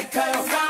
It bring